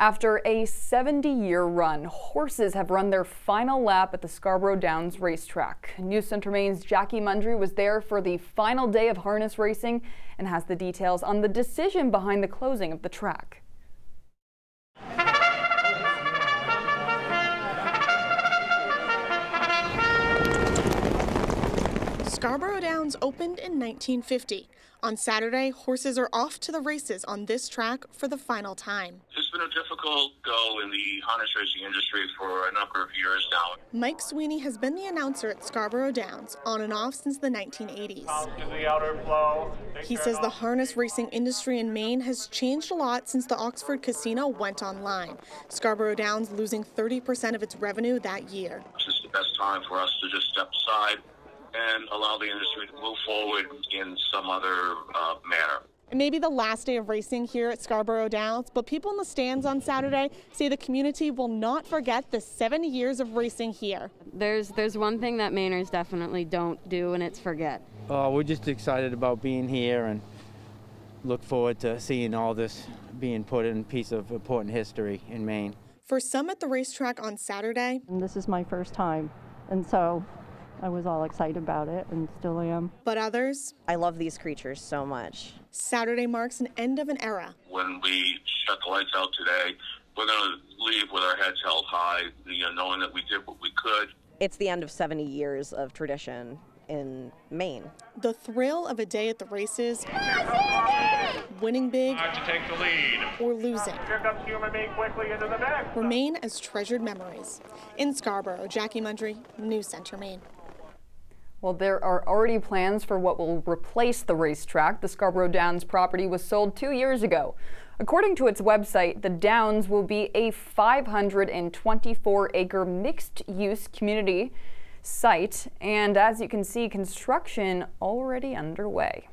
After a 70-year run, horses have run their final lap at the Scarborough Downs racetrack. News Center Maine's Jackie Mundry was there for the final day of harness racing and has the details on the decision behind the closing of the track. Scarborough Downs opened in 1950. On Saturday, horses are off to the races on this track for the final time. It's been a difficult go in the harness racing industry for a number of years now. Mike Sweeney has been the announcer at Scarborough Downs on and off since the 1980s. He says the harness racing industry in Maine has changed a lot since the Oxford Casino went online. Scarborough Downs losing 30% of its revenue that year. This is the best time for us to just step aside and allow the industry to move forward in some other uh, manner. It may be the last day of racing here at Scarborough Downs, but people in the stands on Saturday say the community will not forget the seven years of racing here. There's there's one thing that Mainers definitely don't do, and it's forget. Uh, we're just excited about being here and look forward to seeing all this being put in a piece of important history in Maine. For some at the racetrack on Saturday, and this is my first time, and so I was all excited about it and still am. But others? I love these creatures so much. Saturday marks an end of an era. When we shut the lights out today, we're going to leave with our heads held high, you know, knowing that we did what we could. It's the end of 70 years of tradition in Maine. The thrill of a day at the races, winning big, to take the lead. or losing, Here comes Human Being quickly into the back. remain as treasured memories. In Scarborough, Jackie Mundry, News Center, Maine. Well, there are already plans for what will replace the racetrack. The Scarborough Downs property was sold two years ago. According to its website, the Downs will be a 524 acre mixed use community site. And as you can see, construction already underway.